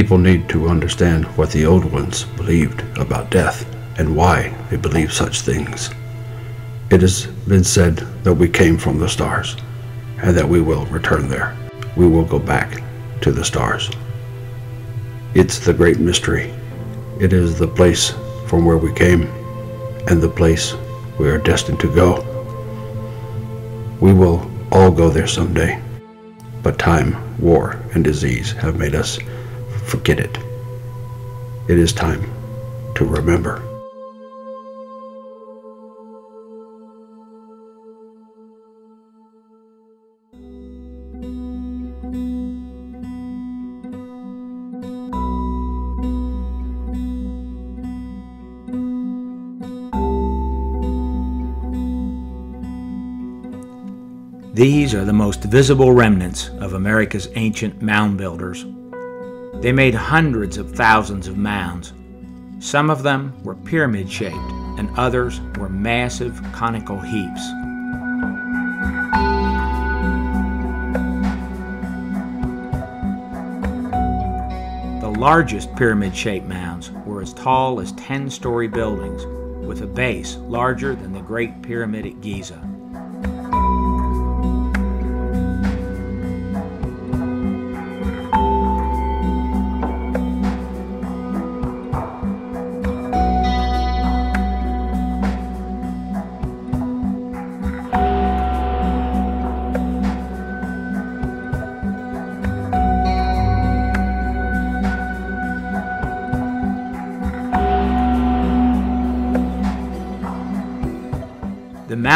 People need to understand what the old ones believed about death and why they believed such things. It has been said that we came from the stars and that we will return there. We will go back to the stars. It's the great mystery. It is the place from where we came and the place we are destined to go. We will all go there someday, but time, war, and disease have made us forget it. It is time to remember. These are the most visible remnants of America's ancient mound builders. They made hundreds of thousands of mounds. Some of them were pyramid shaped, and others were massive conical heaps. The largest pyramid shaped mounds were as tall as 10 story buildings, with a base larger than the Great Pyramid at Giza.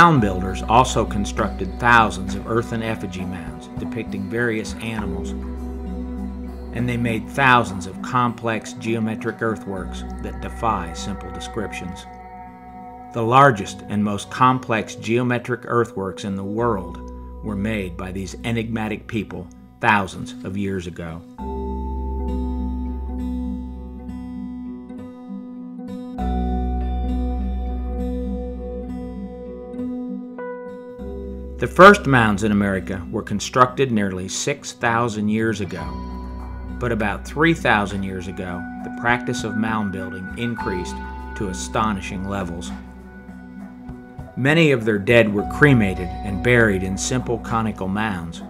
Mound builders also constructed thousands of earthen effigy mounds depicting various animals, and they made thousands of complex geometric earthworks that defy simple descriptions. The largest and most complex geometric earthworks in the world were made by these enigmatic people thousands of years ago. The first mounds in America were constructed nearly 6,000 years ago. But about 3,000 years ago, the practice of mound building increased to astonishing levels. Many of their dead were cremated and buried in simple conical mounds.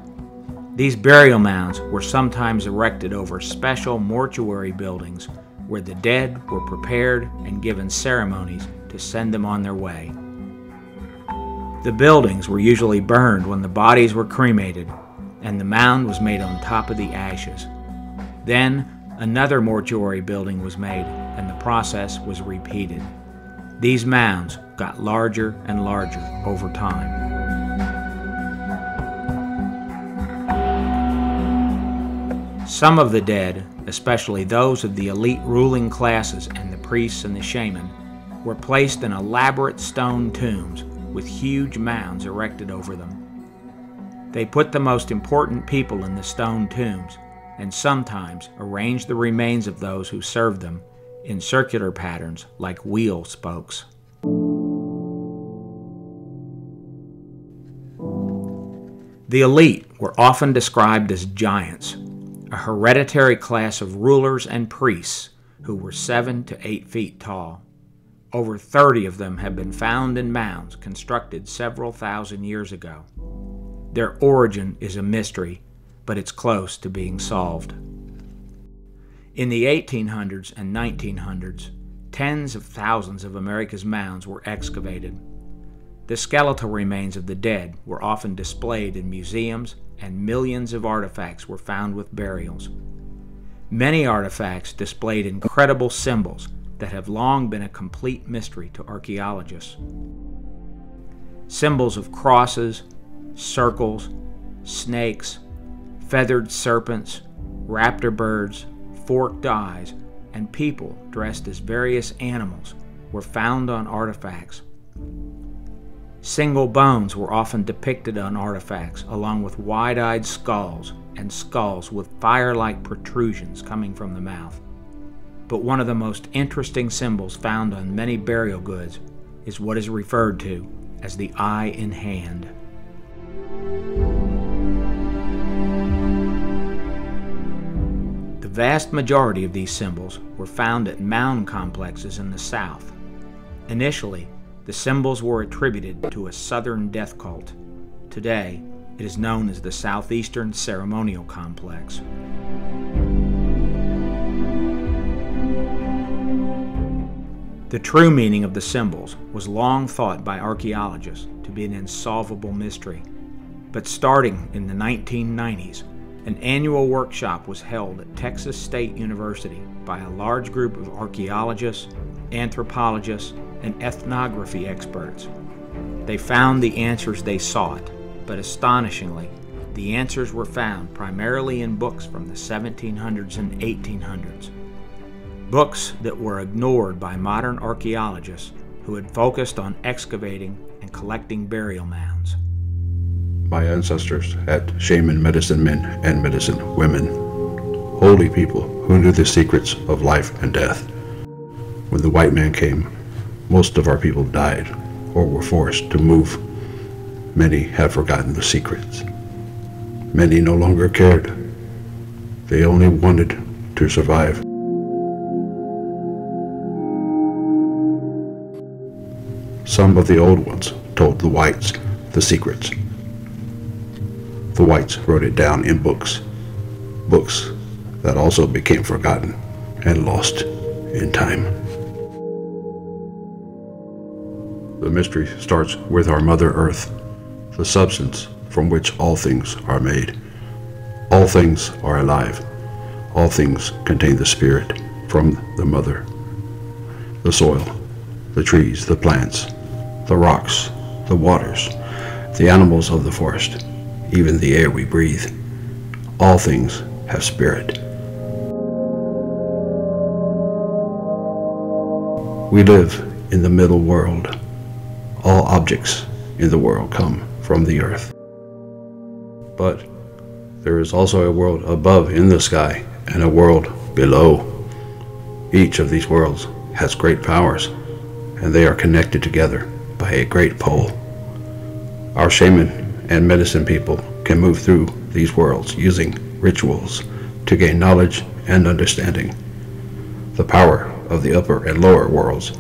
These burial mounds were sometimes erected over special mortuary buildings where the dead were prepared and given ceremonies to send them on their way. The buildings were usually burned when the bodies were cremated, and the mound was made on top of the ashes. Then, another mortuary building was made, and the process was repeated. These mounds got larger and larger over time. Some of the dead, especially those of the elite ruling classes and the priests and the shaman, were placed in elaborate stone tombs with huge mounds erected over them. They put the most important people in the stone tombs and sometimes arranged the remains of those who served them in circular patterns like wheel spokes. The elite were often described as giants, a hereditary class of rulers and priests who were seven to eight feet tall. Over 30 of them have been found in mounds constructed several thousand years ago. Their origin is a mystery, but it's close to being solved. In the 1800s and 1900s, tens of thousands of America's mounds were excavated. The skeletal remains of the dead were often displayed in museums, and millions of artifacts were found with burials. Many artifacts displayed incredible symbols that have long been a complete mystery to archaeologists. Symbols of crosses, circles, snakes, feathered serpents, raptor birds, forked eyes, and people dressed as various animals were found on artifacts. Single bones were often depicted on artifacts, along with wide eyed skulls and skulls with fire like protrusions coming from the mouth. But one of the most interesting symbols found on many burial goods is what is referred to as the eye in hand. The vast majority of these symbols were found at mound complexes in the south. Initially, the symbols were attributed to a southern death cult. Today, it is known as the Southeastern Ceremonial Complex. The true meaning of the symbols was long thought by archaeologists to be an insolvable mystery. But starting in the 1990s, an annual workshop was held at Texas State University by a large group of archaeologists, anthropologists, and ethnography experts. They found the answers they sought, but astonishingly, the answers were found primarily in books from the 1700s and 1800s books that were ignored by modern archaeologists who had focused on excavating and collecting burial mounds. My ancestors had shaman medicine men and medicine women, holy people who knew the secrets of life and death. When the white man came, most of our people died or were forced to move. Many had forgotten the secrets. Many no longer cared. They only wanted to survive. Some of the old ones told the whites the secrets. The whites wrote it down in books, books that also became forgotten and lost in time. The mystery starts with our Mother Earth, the substance from which all things are made. All things are alive. All things contain the spirit from the Mother, the soil, the trees, the plants, the rocks, the waters, the animals of the forest, even the air we breathe. All things have spirit. We live in the middle world. All objects in the world come from the earth. But there is also a world above in the sky and a world below. Each of these worlds has great powers and they are connected together by a great pole. Our shaman and medicine people can move through these worlds using rituals to gain knowledge and understanding. The power of the upper and lower worlds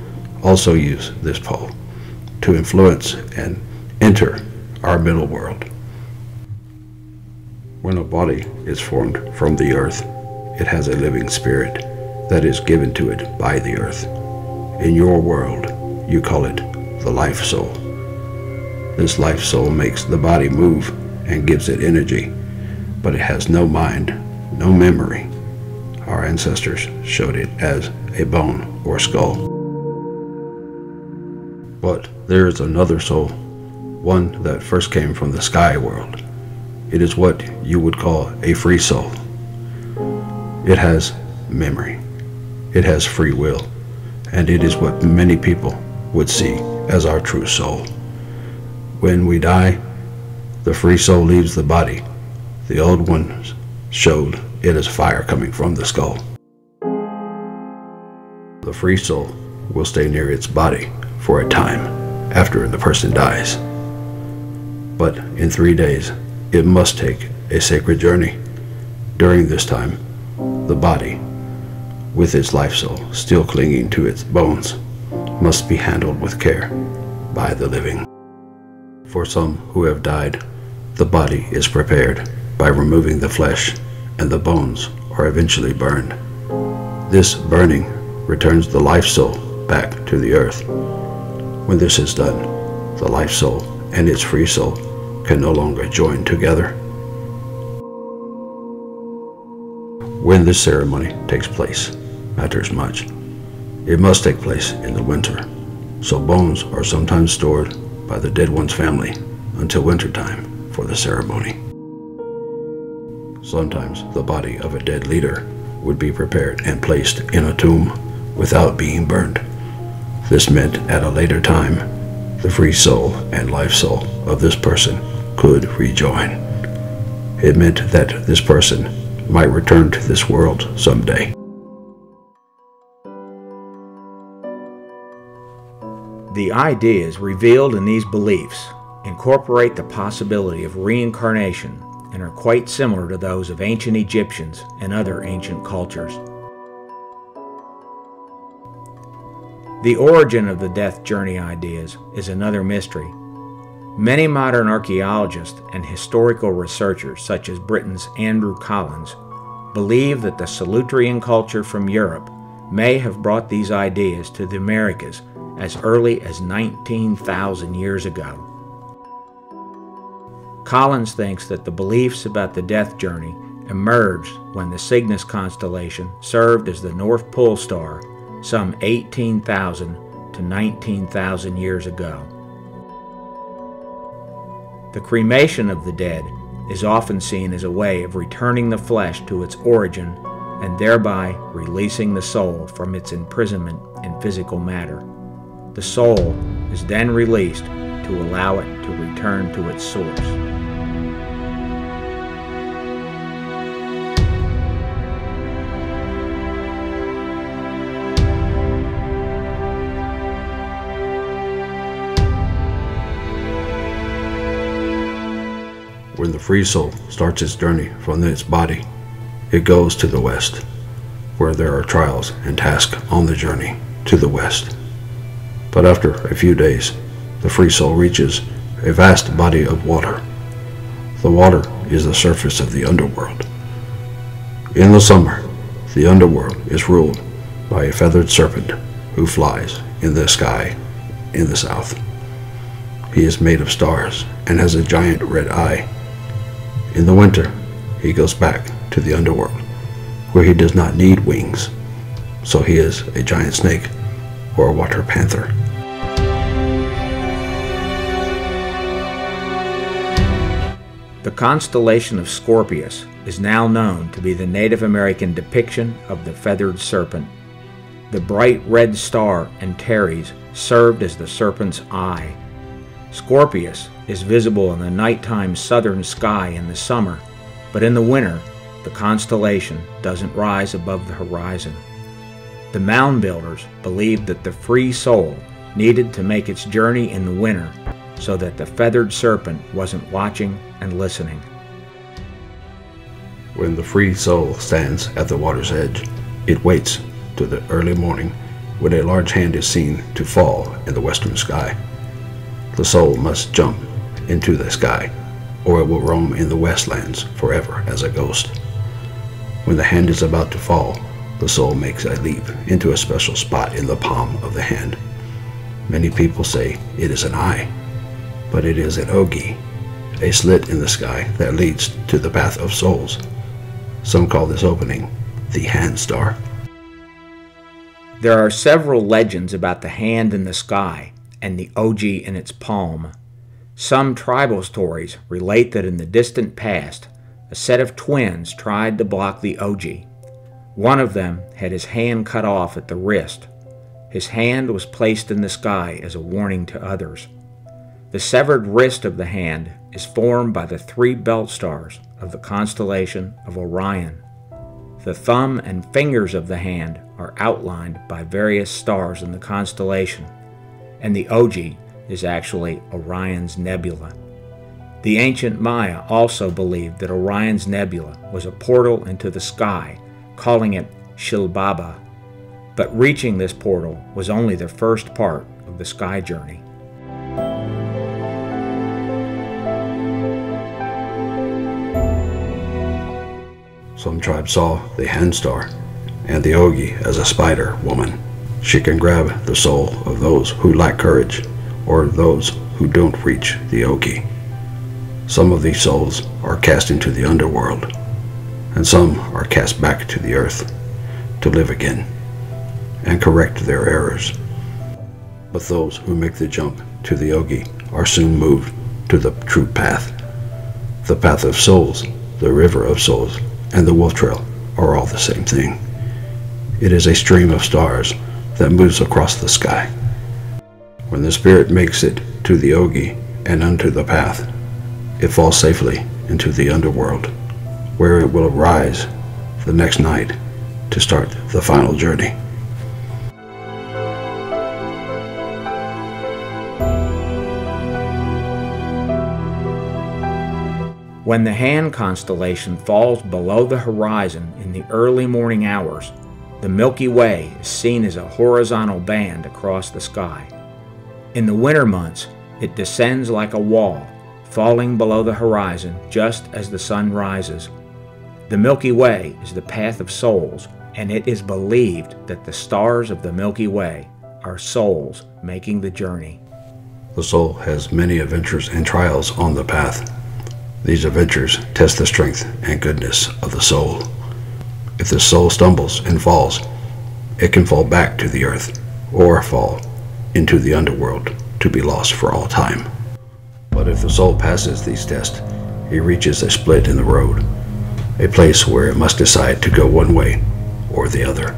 also use this pole to influence and enter our middle world. When a body is formed from the earth, it has a living spirit that is given to it by the earth. In your world, you call it the life soul. This life soul makes the body move and gives it energy, but it has no mind, no memory. Our ancestors showed it as a bone or skull. But there is another soul, one that first came from the sky world. It is what you would call a free soul. It has memory. It has free will and it is what many people would see as our true soul. When we die, the free soul leaves the body. The old one showed it as fire coming from the skull. The free soul will stay near its body for a time after the person dies. But in three days, it must take a sacred journey. During this time, the body with its life soul still clinging to its bones, must be handled with care by the living. For some who have died, the body is prepared by removing the flesh, and the bones are eventually burned. This burning returns the life soul back to the earth. When this is done, the life soul and its free soul can no longer join together. When this ceremony takes place, matters much. It must take place in the winter, so bones are sometimes stored by the dead one's family until wintertime for the ceremony. Sometimes the body of a dead leader would be prepared and placed in a tomb without being burned. This meant at a later time the free soul and life soul of this person could rejoin. It meant that this person might return to this world someday. The ideas revealed in these beliefs incorporate the possibility of reincarnation and are quite similar to those of ancient Egyptians and other ancient cultures. The origin of the death journey ideas is another mystery. Many modern archaeologists and historical researchers, such as Britain's Andrew Collins, believe that the Solutrean culture from Europe may have brought these ideas to the Americas as early as 19,000 years ago. Collins thinks that the beliefs about the death journey emerged when the Cygnus constellation served as the North Pole star some 18,000 to 19,000 years ago. The cremation of the dead is often seen as a way of returning the flesh to its origin and thereby releasing the soul from its imprisonment in physical matter. The soul is then released to allow it to return to its source. When the free soul starts its journey from its body, it goes to the west, where there are trials and tasks on the journey to the west. But after a few days, the free soul reaches a vast body of water. The water is the surface of the underworld. In the summer, the underworld is ruled by a feathered serpent who flies in the sky in the south. He is made of stars and has a giant red eye. In the winter, he goes back to the underworld, where he does not need wings, so he is a giant snake or a water panther. The constellation of Scorpius is now known to be the Native American depiction of the feathered serpent. The bright red star Antares served as the serpent's eye. Scorpius is visible in the nighttime southern sky in the summer, but in the winter, the constellation doesn't rise above the horizon. The mound builders believed that the free soul needed to make its journey in the winter so that the feathered serpent wasn't watching and listening. When the free soul stands at the water's edge, it waits to the early morning when a large hand is seen to fall in the western sky. The soul must jump into the sky, or it will roam in the westlands forever as a ghost. When the hand is about to fall, the soul makes a leap into a special spot in the palm of the hand. Many people say it is an eye, but it is an ogee, a slit in the sky that leads to the path of souls. Some call this opening the hand star. There are several legends about the hand in the sky and the ogee in its palm. Some tribal stories relate that in the distant past, a set of twins tried to block the ogee. One of them had his hand cut off at the wrist. His hand was placed in the sky as a warning to others. The severed wrist of the hand is formed by the three belt stars of the constellation of Orion. The thumb and fingers of the hand are outlined by various stars in the constellation, and the Ogee is actually Orion's nebula. The ancient Maya also believed that Orion's nebula was a portal into the sky, calling it Xibalba, but reaching this portal was only the first part of the sky journey. Some tribes saw the Hand star and the Ogee as a spider woman. She can grab the soul of those who lack courage or those who don't reach the Ogee. Some of these souls are cast into the underworld, and some are cast back to the earth to live again and correct their errors. But those who make the jump to the Ogee are soon moved to the true path, the path of souls, the river of souls, and the wolf trail are all the same thing. It is a stream of stars that moves across the sky. When the spirit makes it to the Ogee and unto the path, it falls safely into the underworld, where it will rise the next night to start the final journey. When the Hand constellation falls below the horizon in the early morning hours, the Milky Way is seen as a horizontal band across the sky. In the winter months, it descends like a wall, falling below the horizon just as the sun rises. The Milky Way is the path of souls, and it is believed that the stars of the Milky Way are souls making the journey. The soul has many adventures and trials on the path. These adventures test the strength and goodness of the soul. If the soul stumbles and falls, it can fall back to the earth or fall into the underworld to be lost for all time. But if the soul passes these tests, it reaches a split in the road, a place where it must decide to go one way or the other.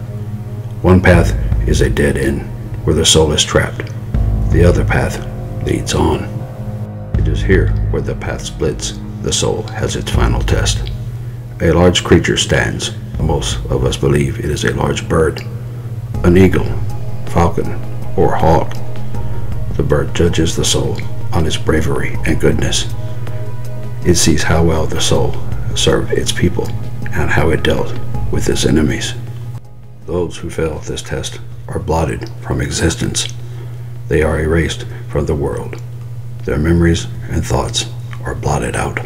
One path is a dead end where the soul is trapped. The other path leads on. It is here where the path splits, the soul has its final test. A large creature stands. Most of us believe it is a large bird, an eagle, falcon, or hawk. The bird judges the soul on its bravery and goodness. It sees how well the soul served its people and how it dealt with its enemies. Those who fail this test are blotted from existence. They are erased from the world. Their memories and thoughts are blotted out.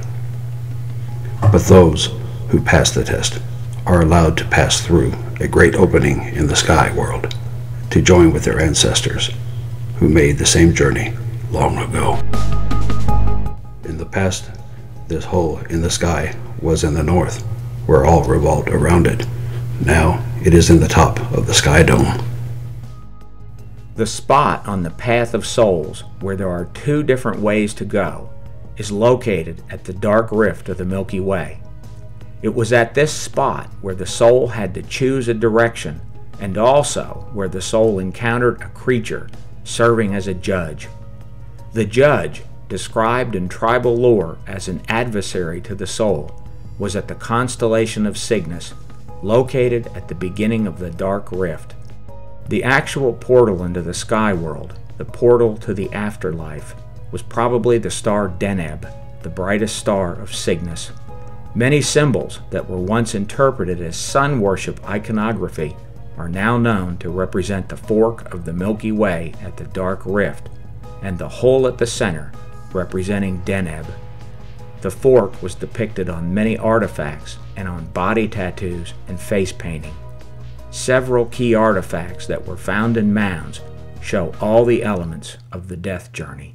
But those who pass the test are allowed to pass through a great opening in the sky world to join with their ancestors who made the same journey long ago. In the past, this hole in the sky was in the north, where all revolved around it. Now it is in the top of the sky dome. The spot on the path of souls where there are two different ways to go is located at the dark rift of the Milky Way. It was at this spot where the soul had to choose a direction and also where the soul encountered a creature serving as a judge. The judge, described in tribal lore as an adversary to the soul, was at the constellation of Cygnus, located at the beginning of the Dark Rift. The actual portal into the sky world, the portal to the afterlife, was probably the star Deneb, the brightest star of Cygnus. Many symbols that were once interpreted as sun worship iconography are now known to represent the fork of the Milky Way at the Dark Rift, and the hole at the center representing Deneb. The fork was depicted on many artifacts and on body tattoos and face painting. Several key artifacts that were found in mounds show all the elements of the death journey.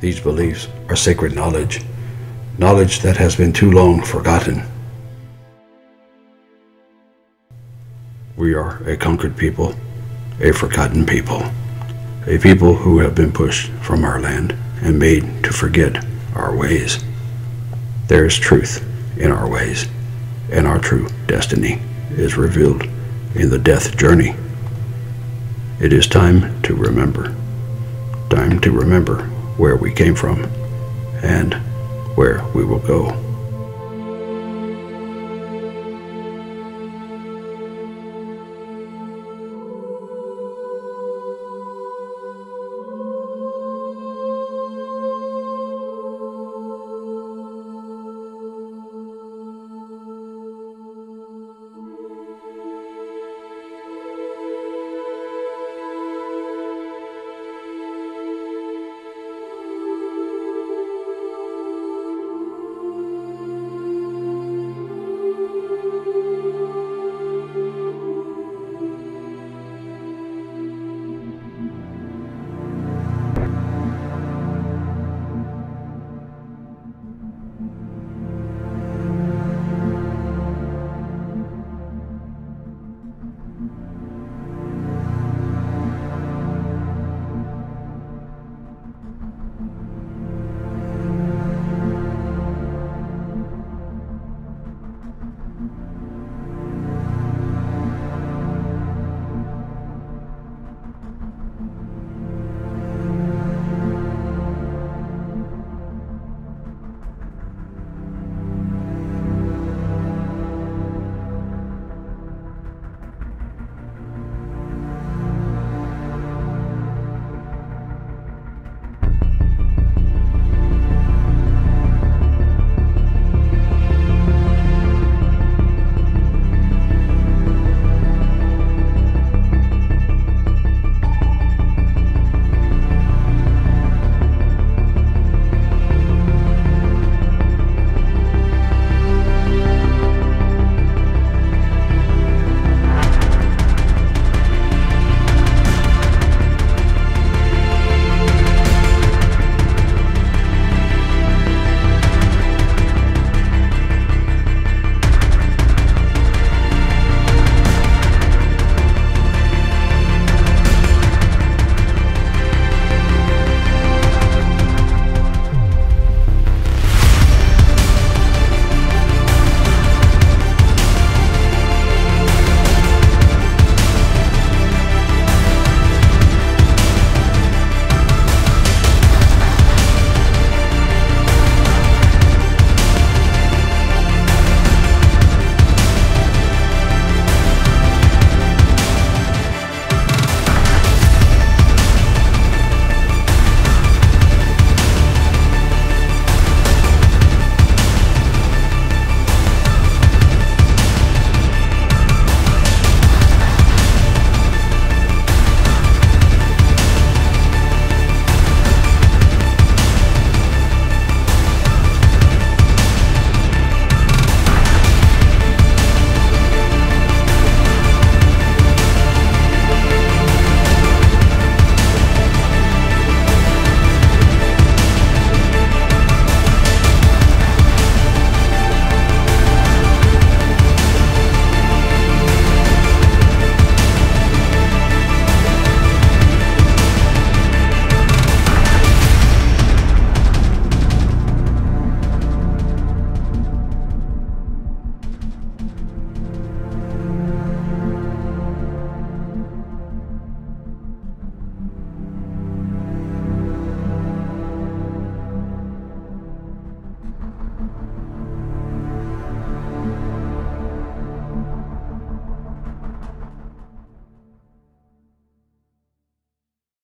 These beliefs are sacred knowledge, knowledge that has been too long forgotten. We are a conquered people, a forgotten people, a people who have been pushed from our land and made to forget our ways. There is truth in our ways, and our true destiny is revealed in the death journey. It is time to remember, time to remember where we came from and where we will go.